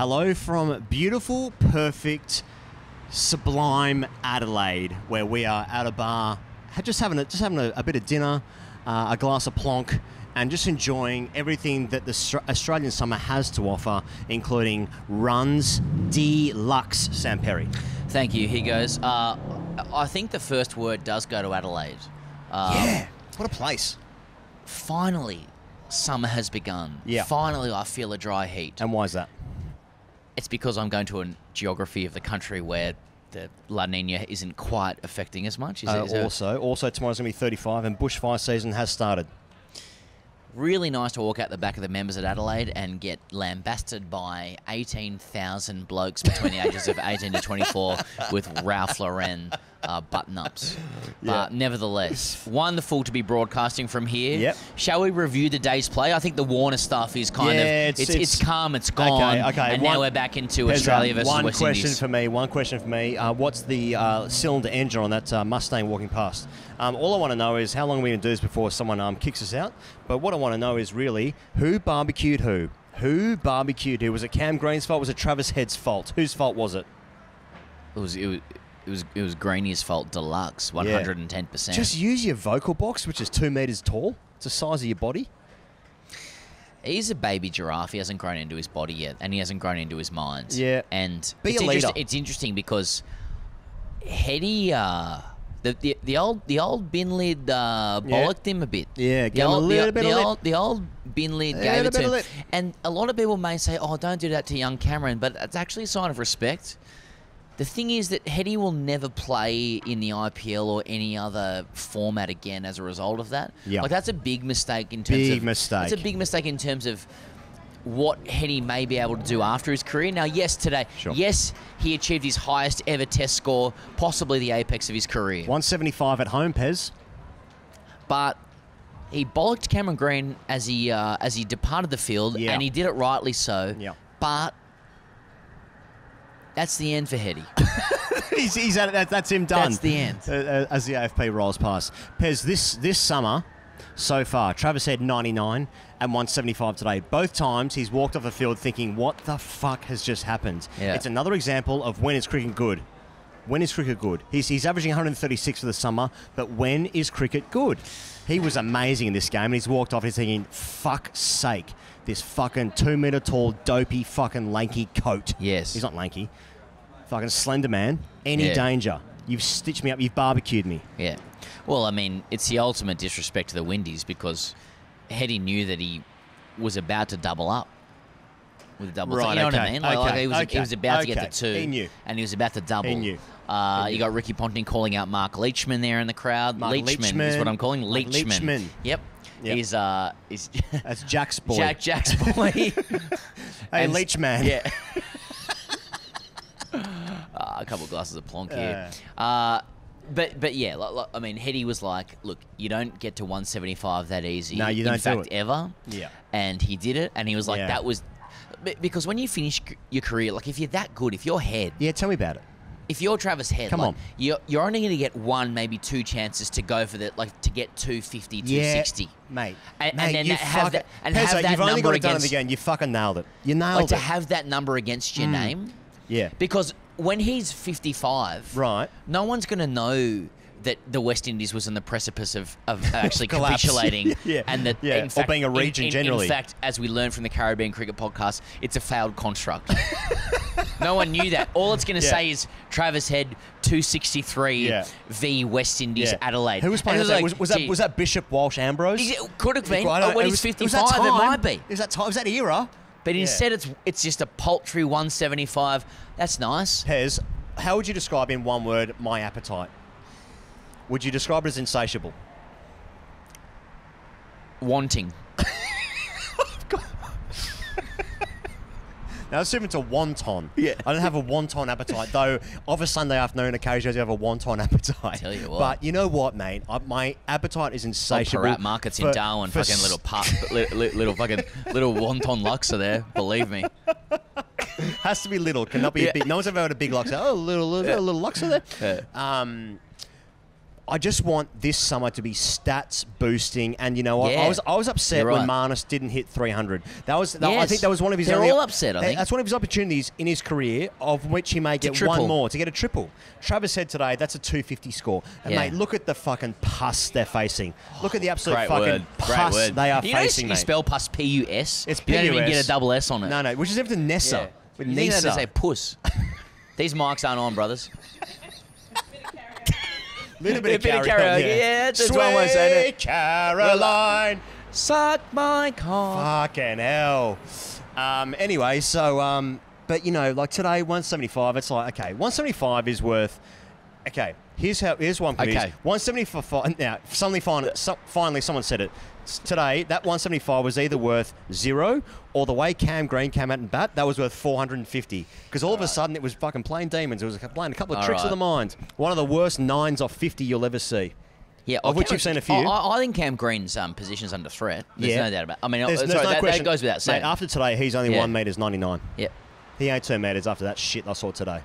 Hello from beautiful, perfect, sublime Adelaide, where we are at a bar, just having a, just having a, a bit of dinner, uh, a glass of plonk, and just enjoying everything that the Australian summer has to offer, including runs deluxe. Sam Perry. Thank you. Here he goes. Uh, I think the first word does go to Adelaide. Um, yeah, what a place. Finally, summer has begun. Yeah. Finally, I feel a dry heat. And why is that? It's because I'm going to a geography of the country where the La Nina isn't quite affecting as much. Is Uh, it, is it also, also tomorrow's gonna be 35, and bushfire season has started. really nice to walk out the back of the members at Adelaide and get lambasted by 18,000 blokes between the ages of 18 to 24 with Ralph Lauren uh, button-ups. Yeah. But nevertheless, wonderful to be broadcasting from here. Yep. Shall we review the day's play? I think the Warner stuff is kind Yeah, of it's- it's, it's, it's- calm, it's gone, Okay, okay. and one- now we're back into Australia versus One West question Indies. for me. One question for me. Uh, what's the uh, cylinder engine on that uh, Mustang walking past? Um, all I want to know is how long are we going to do this before someone um, kicks us out? But what I want to know is really who barbecued who? Who barbecued who? Was it Cam Green's fault? Was it Travis Head's fault? Whose fault was it? It was it was it was, it was Greeny's fault deluxe, 110%. Just use your vocal box, which is two meters tall. It's the size of your body. He's a baby giraffe. He hasn't grown into his body yet, and he hasn't grown into his mind. Yeah. and Be it's, a leader. it's interesting because Hetty, uh, the, the the old the old bin lid uh, Yeah. bollocked him a bit. Yeah, the gave him a old, little the, bit the of old the old bin lid Yeah, gave a it to him. And a lot of people may say, "Oh, don't do that to young Cameron," but it's actually a sign of respect. The thing is that Hetty will never play in the IPL or any other format again as a result of that. Yeah. Like that's a big mistake in terms Big of mistake. It's a big mistake in terms of what Hetty may be able to do after his career. Now, yes, today, Sure. yes, he achieved his highest ever Test score, possibly the apex of his career. 175 at home, Pez. But he bollocked Cameron Green as he uh, as he departed the field, Yeah. and he did it rightly so. Yeah. But that's the end for Hetty. he's, he's at, that, that's him done. That's the end. Uh, uh, as the AFP rolls past. Pez, this this summer, so far, Travis had 99 and 175 today. Both times he's walked off the field thinking, what the fuck has just happened? Yeah. It's another example of when is cricket good. When is cricket good? He's, he's averaging 136 for the summer, but when is cricket good? He was amazing in this game, and he's walked off. He's thinking, fuck sake, this fucking two meter tall, dopey, fucking lanky coat." Yes. he's not lanky. Fucking slender man. Any Yeah. danger? You've stitched me up. You've barbecued me. Yeah. Well, I mean, it's the ultimate disrespect to the Windies because Hetty knew that he was about to double up with a double. Right, you know what I okay, mean? Like, like okay, he, was, he okay, was about to get okay. the two. He knew. And he was about to double. He knew. Uh, you got Ricky Ponting calling out Mark Leachman there in the crowd. Mark Leachman, is Leachman. what I'm calling Mark Leachman. Leachman. Yep. Yep. He's uh, he's That's Jack's boy. Jack Jack's boy. hey, And- Leech man. Yeah. uh, a couple of glasses of plonk here. Uh, but but yeah, like, like, I mean, Hetty was like, "Look, you don't get to 175 that easy. No, you don't do fact, it. ever." Yeah. And he did it, and he was like, Yeah. "That was." Because when you finish c- your career, like if you're that good, if you're head, Yeah, tell me about it. if you're Travis Head, Come like, on. you're you're only going to get one, maybe two chances to go for the like to get 250, 260. mate. And- and then you have fuck- that- and Pezzo, have that you've only number got it done it against- again. You fucking nailed it. You nailed Like to it. have that number against Mm. your name. yeah. Because when he's 55, Right. no one's going to know that the West Indies was on the precipice of, of actually capitulating. Yeah, And that, yeah, in or fact, being a region in, generally. In fact, as we learned from the Caribbean Cricket Podcast, it's a failed construct. no one knew that. All it's going to Yeah. say is Travis Head 263 Yeah. v West Indies. Adelaide. Who was playing And that? it was, was that was that Bishop Walsh Ambrose? It could have been. I don't- oh, But when it he's was- it was that 55, it might be. It was that time. It was that era. But Yeah. instead, it's it's just a paltry 175. That's nice. Pez, how would you describe in one word my appetite? Would you describe it as insatiable? Wanting. Now let's move into wonton. Yeah. I don't have a wonton appetite, though. Of a Sunday afternoon, occasionally I have a wonton appetite. Tell you what. But you know what, mate? I, my appetite is Old insatiable. Parap markets in Darwin, for fucking s- little pop, li, li, little fucking little wonton laksa there. Believe me. Has to be little. Cannot be Yeah. big. No one's ever had a big laksa. Oh, a little, little, little laksa there. Um, I just want this summer to be stats boosting, and you know what? I Yeah. was I was upset You're when right. Marnus didn't hit 300. That was that, I think that was one of his. They're only, all upset, I think. That's one of his opportunities in his career, of which he may get one triple. more to get a triple. Travis said today that's a 250 score, and Yeah. mate, look at the fucking pus they're facing. Look at the absolute Great fucking word. Great pus word. they are you facing. you spell pus P U S. It's You don't even get a double S on it. No, no, which is even Nessa. Yeah. With You think they say puss. These mics aren't on, brothers. Little Bit bit of Caroline. karaoke, yeah, that's Sweet way of saying. Caroline. Suck my cock. Fucking hell. Um, anyway, so um, but you know, like today, 175. It's like okay, 175 is worth. Okay, here's how. Here's one. Okay. Okay. 175. Now, suddenly, finally, so, finally, someone said it. Today, that 175 was either worth zero or the way Cam Green came out and bat, that was worth 450. Because all of a sudden, it was fucking playing demons. It was playing a couple of All tricks of the mind. One of the worst nines off 50 you'll ever see. Yeah, Of which Cam- you've seen a few. I, I- think Cam Green's um, position's under threat. There's Yeah. no doubt about. It. I mean, There's, uh, there's no that, question. that goes without saying. Mate, after today, he's only Yeah. one meters 99. yeah. He ain't two meters after that shit I saw today.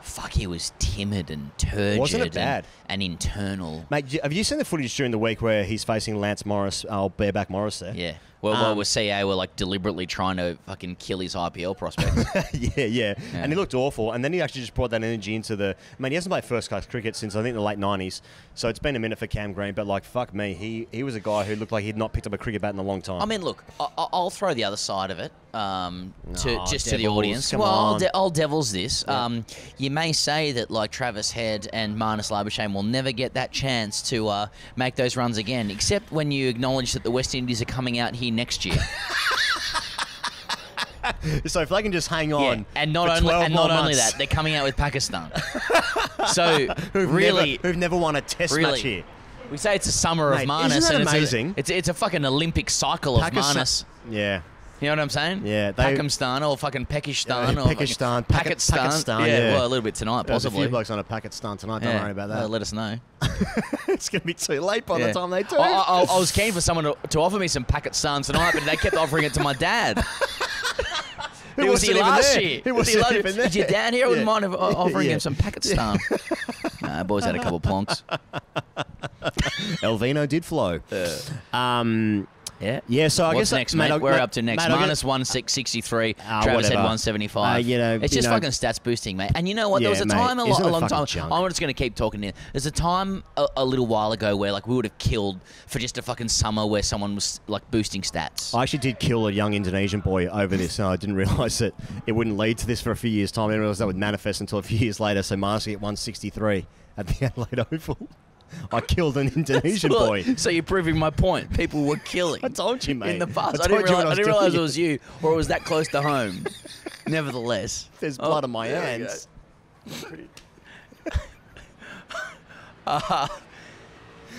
Fuck, he was timid and turgid Wasn't it and- bad? And, internal. Mate, have you seen the footage during the week where he's facing Lance Morris, uh, bareback Morris there? Yeah. Well, well, Um, with CA were like deliberately trying to fucking kill his IPL prospects. yeah, yeah, yeah, And he looked awful. And then he actually just brought that energy into the. I mean, he hasn't played first class cricket since I think the late 90s. So it's been a minute for Cam Green. But, like, fuck me. He, he was a guy who looked like he'd not picked up a cricket bat in a long time. I mean, look, I, I- I'll throw the other side of it um, to Aw, just to the audience. well, I'll, de- I'll devils this. Um, you may say that like Travis Head and Marnus Labuschagne will never get that chance to uh, make those runs again, except when you acknowledge that the West Indies are coming out here next year. so if they can just hang Yeah, on. and not only and not only that, they're coming out with Pakistan. so who've really, never, who've never won a test really, match here. we say it's a summer Mate, of Marnus. isn't that and it's a- amazing? It's, it's, a fucking Olympic cycle of Pakistan- Marnus. Yeah. You know what I'm saying? Yeah, they- Pakistan or fucking Pakistan Yeah, or Pakistan, Paki- Pakistan. Pakistan, Yeah, yeah. well, a little bit tonight, There's a possibly. few blokes on a Pakistan tonight. Don't Yeah, worry about well, that. let us know. it's going to be too late by Yeah. the time they do. I, I, I was keen for someone to, to offer me some Pakistan tonight, but they kept offering it to my dad. Who was he last there? year. Who Was he last- there? Is your dad here? Wouldn't Yeah. mind of, uh, offering Yeah. him some Pakistan. nah, boys had a couple plonks. Elvino did flow. Um, Yeah. yeah, so I What's guess next, mate, mate? We're mate, up to next. mate, I one six sixty three. Ah, Travis had one seventy five. Uh, you know, it's you just know- fucking stats boosting, mate. And you know what? there was Yeah, a mate. time a, lo- a long time. junk? I'm just going to keep talking here. There's a time a, a little while ago where like we would have killed for just a fucking summer where someone was like boosting stats. I actually did kill a young Indonesian boy over this, and I didn't realise that it wouldn't lead to this for a few years' time. I didn't realise that would manifest until a few years later. So Marcy at 163 at the Adelaide Oval. I killed an Indonesian Well, boy. So you're proving my point. People were killing. I told you, mate. In the past, I I, didn't, realize, I I didn't realize it was you, or it was that close to home. Nevertheless, There's Oh, blood on my hands.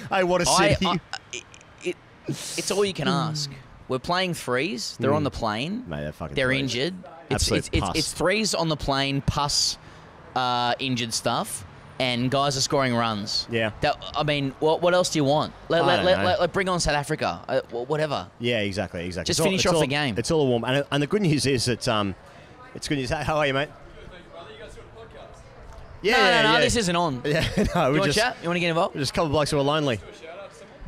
Hey, what a I, city. I, it, it, it's all you can ask. We're playing threes. They're on the plane. Mate, they're fucking They're injured. It's, it's, it's, it's threes on the plane, pus, uh, injured stuff, and guys are scoring runs. Yeah. That, I mean, what, what else do you want? Let, I let, don't let, know. let, let- bring on South Africa. Uh, whatever. Yeah, exactly, exactly. Just It's finish it's off all- the game. It's all a warm, and, and the good news is that um, it's good news. How are you, mate? Yeah, no, yeah, no, no, yeah. this isn't on. Yeah, no, You we're want to just chat? You want to get involved? we're just a couple of blokes who are lonely.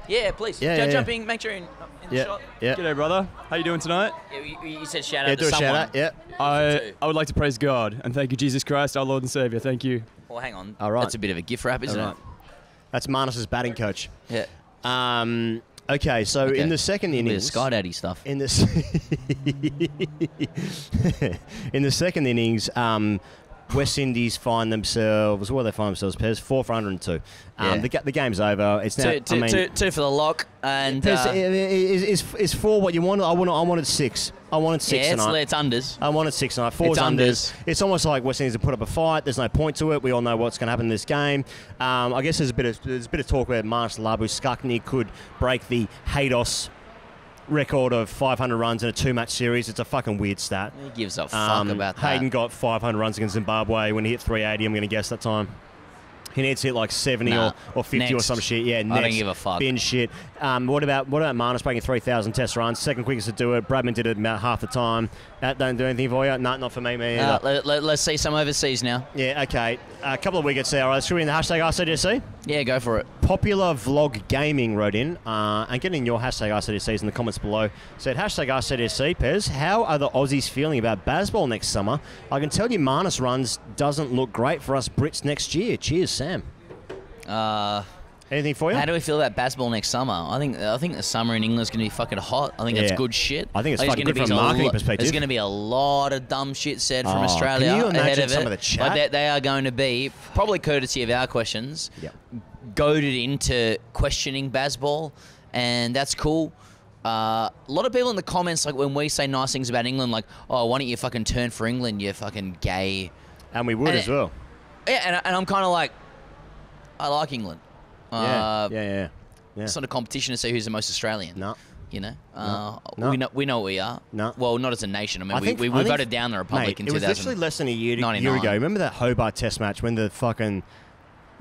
Yeah, please. Yeah, Ju- yeah, jump yeah. in. Make sure you're in, in the Yeah, shot. yeah, G'day, brother. How you doing tonight? Yeah, you, you said shout out yeah. to Do a someone. shout out. Yeah. I, I would like to praise God and thank you, Jesus Christ, our Lord and Savior. Thank you. Well, hang on. All right. That's a bit of a gift wrap, isn't it? That's Marnus's batting coach. Yeah. Um, okay, so Okay. in the second innings, Sky Daddy stuff. in the in the second innings, um, West Indies find themselves. Where they find themselves? Pez four for 102. Um, Yeah. the, the game's over. It's now. Two, two, I mean, two, two for the lock, and Pez, uh, is, is, is four what you wanted? I wanted. I wanted six. I wanted six yeah, it's, tonight. it's unders. I wanted six tonight. Four's It's unders. unders. It's almost like West Indies have put up a fight. There's no point to it. We all know what's going to happen in this game. Um, I guess there's a bit of there's a bit of talk where Marnus Labuschagne could break the Haydos record of 500 runs in a two-match series. It's a fucking weird stat. Who gives a fuck Um, about that? Hayden got 500 runs against Zimbabwe when he hit 380. I'm going to guess that time. He needs to hit like 70 Nah. or, or 50 or some shit. Yeah, I next. don't give a fuck. Bin shit. Um, what about what about Marnus breaking 3,000 test runs? Second quickest to do it. Bradman did it about half the time. That don't do anything for you? No, not for me, man. Uh, let, let, let's see some overseas now. yeah, okay. A couple of wickets there. All right, should we in the hashtag ASKTGC? Yeah, go for it. Popular Vlog Gaming wrote in, uh, and get in your hashtag ASKTGCs in the comments below. Said hashtag ASKTGC, Pez, how are the Aussies feeling about Bazball next summer? I can tell you Marnus runs doesn't look great for us Brits next year. Cheers, Sam. Uh, Anything for you? how do we feel about basketball next summer? I think I think the summer in England's going to be fucking hot. I think that's Yeah. good shit. I think it's fucking good from a marketing lo- perspective. There's going to be a lot of dumb shit said from Oh, Australia can you ahead imagine of some it. of the chat? Like they, they are going to be probably courtesy of our questions, Yep. goaded into questioning Bazball, and that's cool. Uh, a lot of people in the comments, like when we say nice things about England, like, "Oh, why don't you fucking turn for England? You fucking gay." And we would And as it- well. Yeah, and, and I'm kind of like, I like England. Yeah, Uh, yeah, yeah. yeah. It's not a competition to see who's the most Australian. No. You know, uh, No. we know we know we are. No. Well, not as a nation. I mean, I we, think- we, we voted down the Republic Mate, in it was 2000. literally less than a year, year ago. Remember that Hobart Test match when the fucking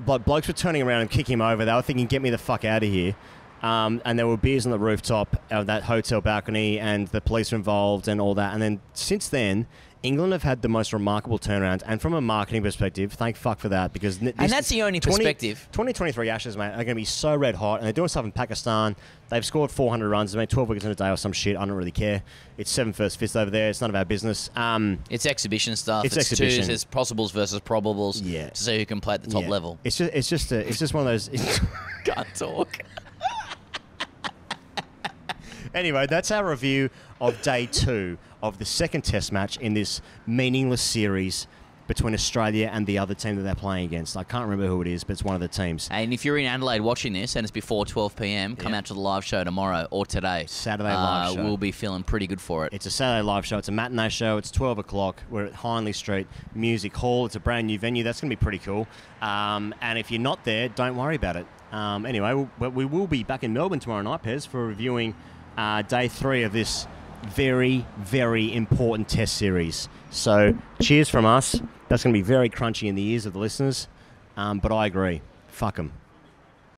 like, blokes were turning around and kicking him over? They were thinking, "Get me the fuck out of here." Um, and there were beers on the rooftop of that hotel balcony, and the police were involved, and all that. And then since then, England have had the most remarkable turnaround. And from a marketing perspective, thank fuck for that because n- this- that's the only perspective. 2023 Ashes, mate, are going to be so red hot, and they're doing stuff in Pakistan. They've scored 400 runs, they made 12 wickets in a day or some shit. I don't really care. It's seven first fifths over there. It's none of our business. Um, it's exhibition stuff. It's It's, exhibition. twos. It's possibles versus probables. Yeah. To see who can play at the top yeah. level. It's just, it's just, a, it's just one of those. Can't talk. Anyway, that's our review of day two of the second Test match in this meaningless series between Australia and the other team that they're playing against. I can't remember who it is, but it's one of the teams. And if you're in Adelaide watching this and it's before 12 p.m., come Yeah. out to the live show tomorrow or today. Saturday live Uh, show. We'll be feeling pretty good for it. It's a Saturday live show. It's a matinee show. It's 12 o'clock. We're at Hindley Street Music Hall. It's a brand new venue. That's going to be pretty cool. Um, and if you're not there, don't worry about it. Um, anyway, we will be back in Melbourne tomorrow night, Pez, for reviewing uh, day three of this very, very important test series. So, cheers from us. That's going to be very crunchy in the ears of the listeners. Um, but I agree. Fuck them.